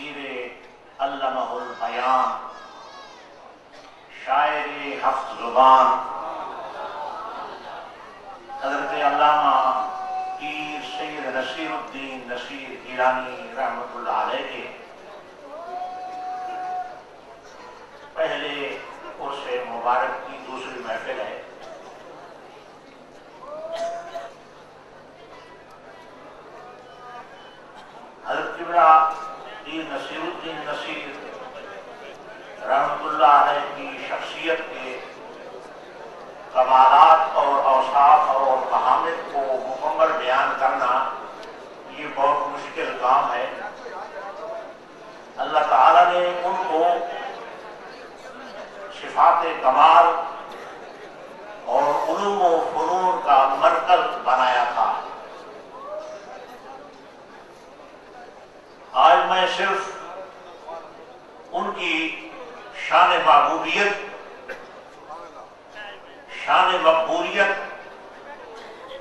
तफसीर अल्लाहुल बयान, शायर हफ्त ज़ुबान। हज़रत अल्लामा पीर सैद नसीरुद्दीन नसीर गिलानी रहमतुल्लाह अलैह। के पहले उर्स मुबारक की दूसरी महफिल है हज़रत किबरा पीर नसीरुद्दीन नसीर रहमतुल्लाह अलैह की शख्सियत के कमालात और अवसाफ और महामिद को मुकम्मल बयान करना ये बहुत मुश्किल काम है। अल्लाह ताला ने उनको शिफात कमाल और फनून का मरकज बनाया था। आज मैं सिर्फ़ उनकी शान महबूबियत शान मकबूलियत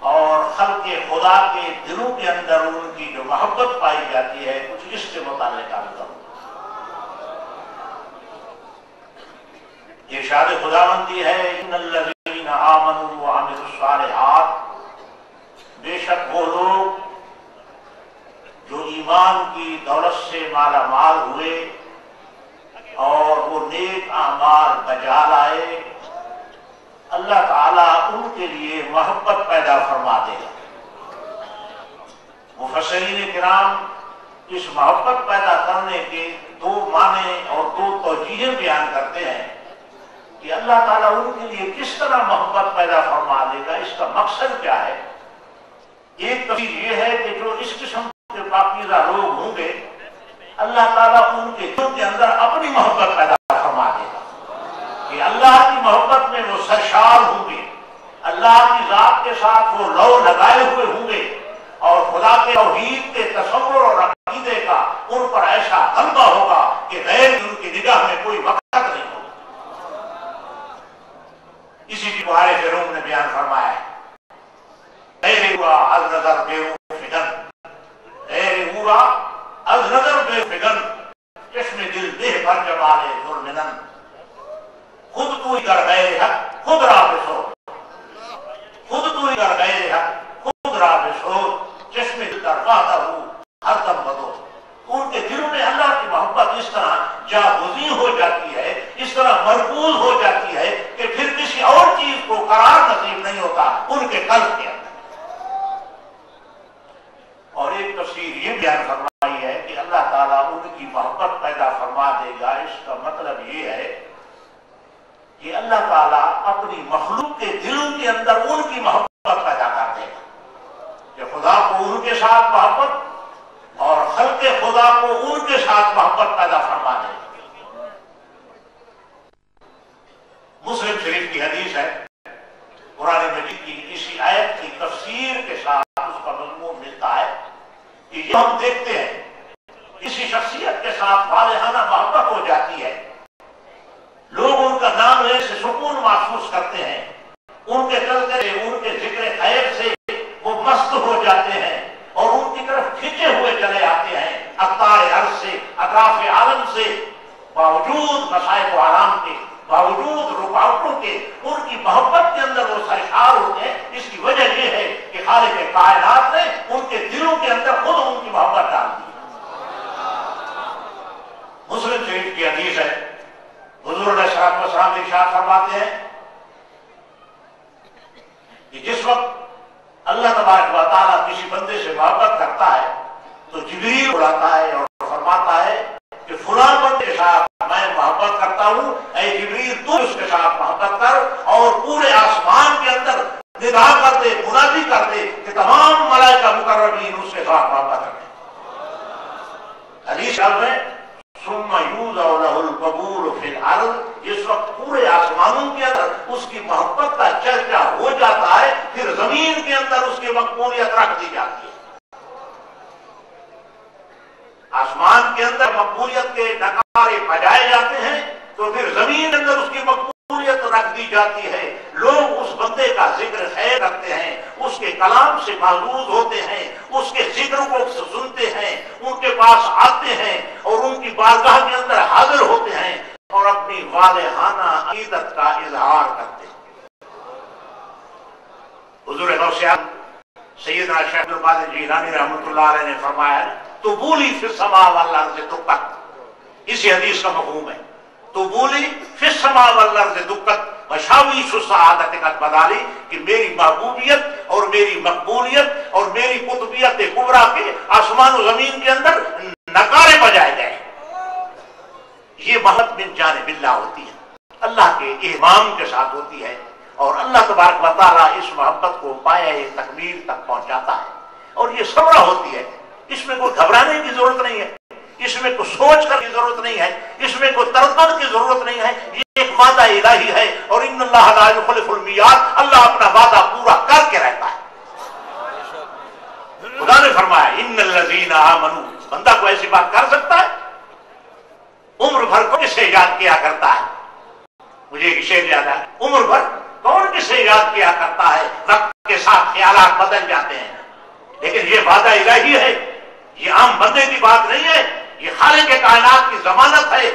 और खल के खुदा के दिलों के अंदर उनकी जो मोहब्बत पाई जाती है, कुछ इससे मुताबिक करूँ। ये शाद खुदाबंदी है बेशक वो लोग जो ईमान की दौलत से माला माल हुए और वो नेक आमार बजा लाए, अल्लाह ताला उनके लिए मोहब्बत पैदा फरमा देगा मुफसरीन किराम इस मोहब्बत पैदा करने के दो माने और दो तोजीहें बयान करते हैं कि अल्लाह ताला उनके लिए किस तरह मोहब्बत पैदा फरमा देगा, इसका मकसद क्या है? एक तस्वीर ये है कि जो इस किस्म के पाकिजा लोग होंगे, अल्लाह ताला उनके के अंदर अपनी मोहब्बत पैदा फरमा देगा। कि अल्लाह की मोहब्बत में वो सरशार होंगे, अल्लाह की जात के साथ वो लव लगाए हुए होंगे और खुदा के तौहीद के तस्वर और अकीदे का उन पर ऐसा गलबा होगा कि गैर उनकी निगाह में कोई वक्त नहीं होगा इसी की बुहारे के रूम ने बयान फरमाया है हुआ अज नज़र बेरू फिगन हुआ अज नज़र बे फिगन चश्मे दिल देह भर जमाले जुर्मिनन खुद तू ही कर गए हक खुद राबिसो खुद तू ही कर गए हक खुद राबिसो चश्मे दिल दरगाता हूँ, हर दम बदो। उनके दिल में अल्लाह की मोहब्बत इस तरह जागुजी हो जाती है, इस तरह मरकूज हो जाती है कि फिर किसी और चीज़ को करार नसीब नहीं होता, उनके कल्ब के अंदर। और एक तस्वीर ये बयान फरमाई है कि अल्लाह ताला उनकी मोहब्बत पैदा फरमा देगा इसका मतलब ये है कि अल्लाह ताला अपनी मखलूक के दिलों के अंदर उनकी मोहब्बत पैदा कर देगा। कि खुदा को उनके साथ मोहब्बत और खल के खुदा को उनके साथ मोहब्बत पैदा फरमा देगा मुस्लिम शरीफ की हदीस है कुरान मजीद की इसी आयत की तफसीर के साथ उसका मजमून मिलता है कि ये हम देखते हैं किसी शख्सियत के साथ वालहाना मोहब्बत हो जाती है। नाम से सुकून महसूस करते हैं। उनके चलते, उनके ज़िक्र खैर से वो मस्त हो जाते हैं और उनकी तरफ़ खींचे हुए चले आते हैं। अख्तार अर्ज़ से, अतराफ आलम से, बावजूद मसाइब आराम के, बावजूद रुकावटों के, उनकी मोहब्बत के अंदर वो सरकार होते हैं। इसकी वजह यह है कि खालिक के कायनात ने उनके दिलों के अंदर खुद उनकी मोहब्बत डाल दी। मुस्लिम शरीफ की हदीस है हुजूर ने फरमाते हैं कि जिस वक्त अल्लाह तबारक वाला किसी बंदे से मोहब्बत करता है तो जिबरील बुलाता है और फरमाता है कि फुलान बंदे साथ मैं मोहब्बत करता हूँ जिबरील, तू उसके साथ मोहब्बत कर और पूरे आसमान के अंदर निगाह कर दे मुनादी कर दे कि तमाम मलाइका मुकर्रबीन उसके साथ मोहब्बत करें हदीस में सुम्मा यूज़ और कबूल फिल अर्द जिस वक्त पूरे आसमानों के अंदर उसकी मोहब्बत का चर्चा हो जाता है फिर ज़मीन के अंदर मकबूलियत रख दी जाती है। आसमान के अंदर मकबूलियत के नकारे बजाए जाते हैं तो फिर ज़मीन अंदर उसकी मकबूलियत रख दी जाती है। लोग उस बंदे का ज़िक्र खैर करते हैं, उसके कलाम से महदूद होते हैं, उसके ज़िक्र को सुनते हैं, उनके पास आते हैं और उनकी बारगाह के अंदर हाजिर होते हैं और अपनी वालहाना अकीदत का इजहार करते हैं। हजूर जीलानी रहमत ने फरमाया तो बोली फिर समा वाला दुक्कत। इसी हदीस का मफहूम है। तो बोली फिर समा दुक्कत। मशावी सुसादत का बदाली कि मेरी महबूबियत और मेरी मकबूलियत और मेरी कुतबियत कुबरा के आसमान ज़मीन के अंदर नकारे बजाए गए ये महत बिन जाने बिल्ला होती है। अल्लाह के इमाम के साथ होती है। और अल्लाह तबारक वाली इस मोहब्बत को पाया तकमील तक पहुंचाता है। और ये समरा होती है। इसमें कोई घबराने की ज़रूरत नहीं है। इसमें कोई सोच कर की ज़रूरत नहीं है। इसमें कोई तरदन की ज़रूरत नहीं है। ये एक वादा इलाही है। और इन अल्लाह अल्लाह अपना वादा पूरा करके रहता है। खुदा ने फरमाया इन मनु बंदा को ऐसी बात कर सकता है? उम्र भर को इसे याद किया करता है। मुझे एक शेर याद है। उम्र भर कौन किसे याद किया करता है? वक्त के साथ ख्याल बदल जाते हैं। लेकिन ये वादा इलाही है। ये आम बंदे की बात नहीं है। ये खाले के कायनात की जमानत है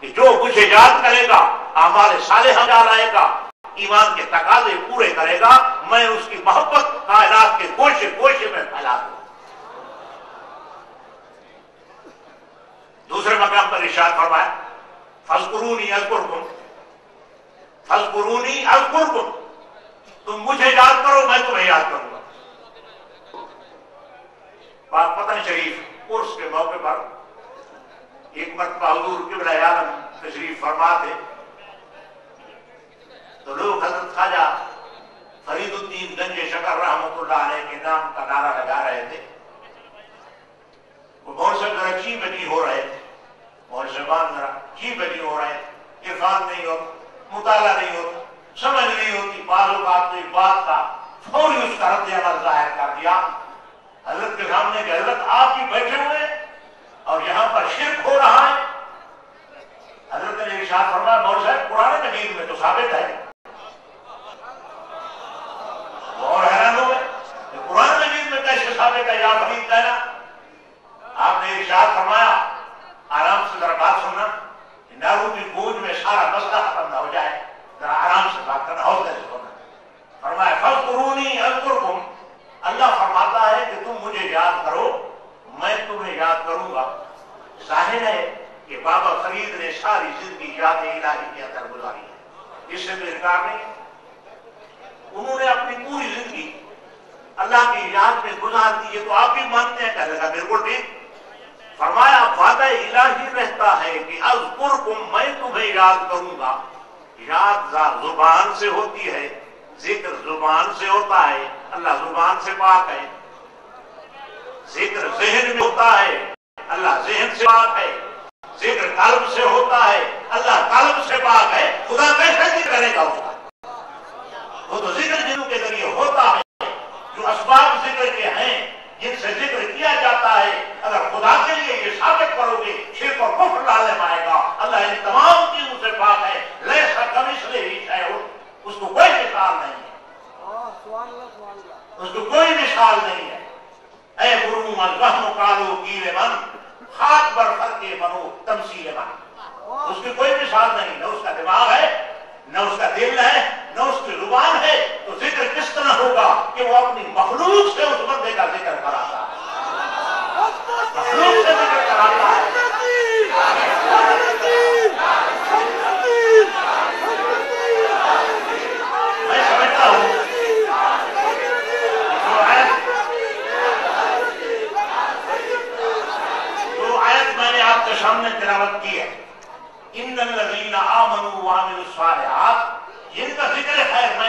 कि जो मुझे याद करेगा हमारे साले हज़ार आएगा, ईमान के तकाजे पूरे करेगा, मैं उसकी मोहब्बत कायनात के गोशे गोशे में फैला दूँगा दूसरे मकाम पर इशार फरमाया, फजकुरूनी अजकुरकुम फजकुरूनी अजकुरकुम तुम मुझे याद करो, मैं तुम्हें याद करूँगा। पतन शरीफ, उर्स के मौके पर एक मरतबा हजूर किबला आलम तशरीफ़ फरमा थे तो लोग हज़रत खाजा फरीदुद्दीन गंज शकर रहमत के नाम का नारा लगा रहे थे। वो बहुत से अजीब बनी हो रहे थे। जबान जरा जी बनी हो रहे थे। इरफान नहीं होता मुताला नहीं होता, समझ नहीं होती बात तो बात का, फौरी उसका रद्द ज़ाहिर कर दिया। हज़रत के सामने हज़रत आप ही बैठे हुए और यहाँ पर शिरक हो रहा है। हज़रत ने इशाद फरमाया मौल साहब, पुराने मजीद में तो साबित है। और हैरान हो गए पुराने मजीद में कैसे साबित है या फरीद कहना आपने इशाद फरमाया, आराम से जरा बात सुनना। नारू की गूंज में सारा मसला खत्म ना हो जाए, जरा आराम से बात करना, हौसले से सुनना फरमाया फल कुरूनी अल्कुरकुम। अल्लाह फरमाता है कि तुम मुझे याद करो, मैं तुम्हें याद करूँगा। ज़ाहिर है कि बाबा फरीद ने सारी ज़िंदगी याद इलाही के अंदर गुजारी है। इससे तो इनकार नहीं है। उन्होंने अपनी पूरी ज़िंदगी अल्लाह की याद में गुजार दी है तो आप भी मानते हैं, कहने का बिल्कुल ठीक। फरमाया वादा इलाही रहता है कि अजपुर को मैं तुम्हें याद करूँगा। याद ज़ुबान से होती है, ज़िक्र ज़ुबान से होता है, अल्लाह ज़ुबान से पाक है। ज़िक्र जहन में होता है, अल्लाह जहन से पाक है। ज़िक्र कल्ब से होता है, अल्लाह कल्ब से पाक है। खुदा कैसे ज़िक्र करेगा उसका? वो तो ज़िक्र जिनों के ज़रिए होता है, जो असबाब ज़िक्र के हैं जिनसे ज़िक्र किया जाता है अगर खुदा के लिए ये साबित करोगे शिर और कुफर लाले आएगा अल्लाह इन तमाम चीज़ों से पाक है लैसा कमिश्रे ही है उसको कोई मिसाल नहीं है उसको कोई मिसाल नहीं है ऐ गुरु रहम कालो कीले मन हाथ के बनो तमसील बनो उसकी कोई मिसाल नहीं, ना उसका दिमाग है, न उसका दिल है, न उसकी ज़ुबान है। तो ज़िक्र किस तरह होगा कि वो अपनी मखलूक से उस बंदे का ज़िक्र कराता है? मखलूक से ज़िक्र कराता है।